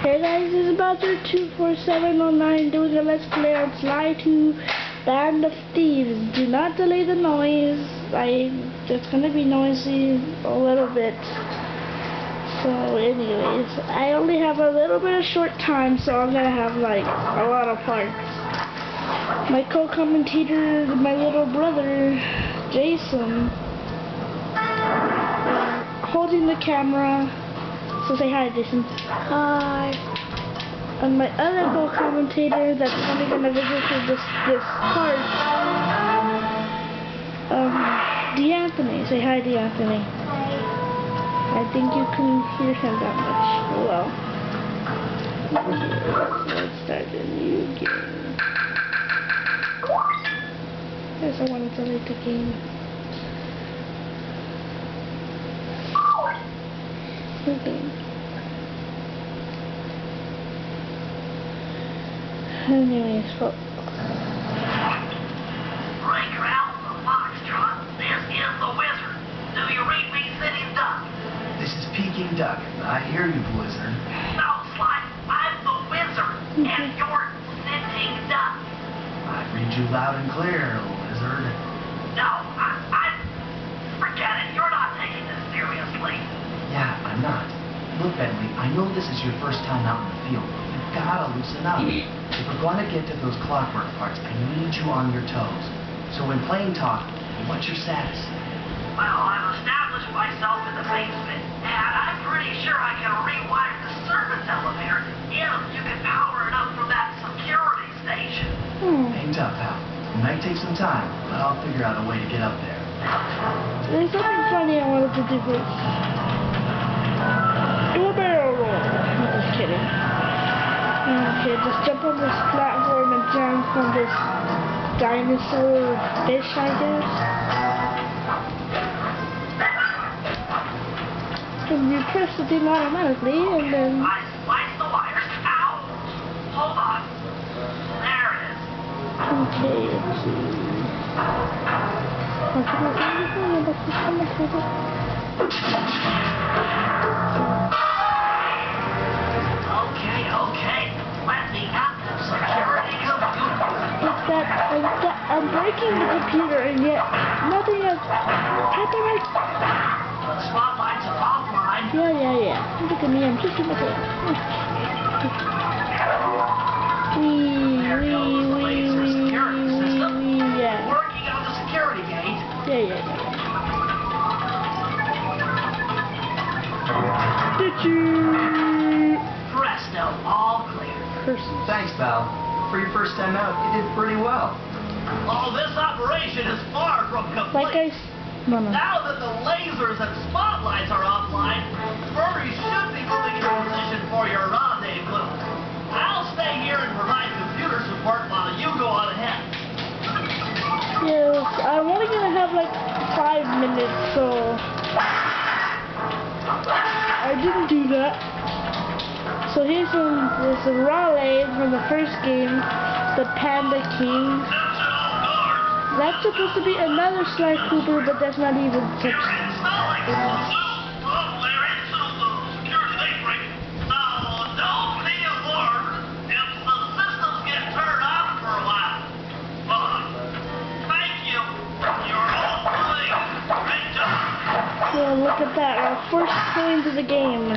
Hey guys, this is Bowser24709 doing a Let's Play on Sly 2 Band of Thieves. Do not delay the noise. I It's gonna be noisy a little bit. So anyways, I only have a little bit of short time, so I'm gonna have like a lot of parts. My co-commentator, my little brother, Jason, holding the camera. So say hi, Jason. Hi. And my other co-commentator that's only gonna visit for this this part, um, D'Anthony. Say hi, D'Anthony. I think you can hear him that much. Well. Let's start a new game. Yes, I wanted to delete the game. Okay. Anyways, well, Breaker Alpha Foxtrot, this is the Wizard. Do you read me, Sitting Duck? This is Peking Duck. I hear you, Blizzard. No, Sly, I'm the Wizard, and you're Sitting Duck. I read you loud and clear, Lizard. No, I, I... Forget it, you're not taking this seriously. Yeah, I'm not. Look, Bentley, I know this is your first time out in the field, but you've gotta loosen up. If we're gonna get to those clockwork parts, I need you on your toes. So when playing talk, what's your status? Well, I've established myself in the basement, and I'm pretty sure I can rewire the service elevator if you can power it up from that security station. hmm. Hang tough, pal. It might take some time, but I'll figure out a way to get up there. There's something funny I wanted to do first. Okay, just jump on this platform and jump on this dinosaur fish, I guess. And you press the thing automatically, and then... Okay, let's see. Breaking the computer and yet nothing has happened. The spotlights are offline. Yeah, yeah, yeah. Look at me, I'm just in the tail. Wee, wee, wee, wee, wee, wee, yeah. Working on the security gate. Yeah, yeah, yeah. Did Presto, all clear. Curses. Thanks, pal. For your first time out, you did pretty well. Oh, this operation is far from complete. No, no. Now that the lasers and spotlights are offline, Murray should be moving into position for your rendezvous. I'll stay here and provide computer support while you go on ahead. Yes, I'm only gonna have like five minutes, so I didn't do that. So here's some a Raleigh from the first game, the Panda King. That's supposed to be another Sly Cooper, but that's not even such. Yeah, look at that, our first point of the game.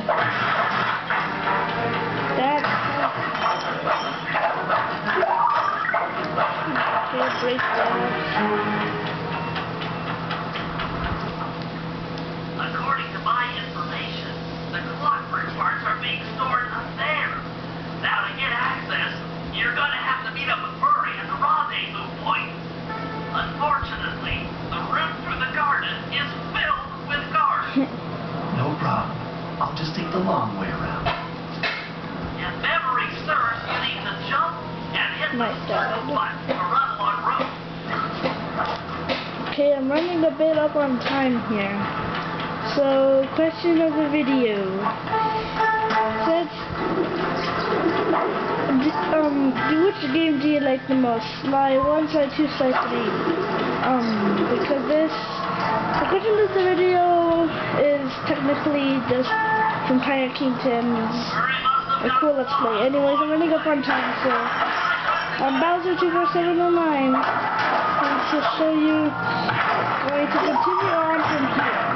That. Okay, break that. According to my information, the clockwork parts are being stored up there. Now, to get access, you're going to have to meet up with Murray at the rendezvous point. Unfortunately, the route through the garden is filled with guards. No problem. I'll just take the long way around. If memory serves, you need to jump and hit the Nice job. circle button to run along route. Okay, I'm running a bit up on time here. So, question of the video. Um, which game do you like the most? Sly 1, Sly 2, Sly 3? Um, because this, the question of the video is technically just from Tire Kingdoms. A cool let's play. Anyways, I'm running up on time, so I'm Bowser24709. I'm to show you going to continue on from here.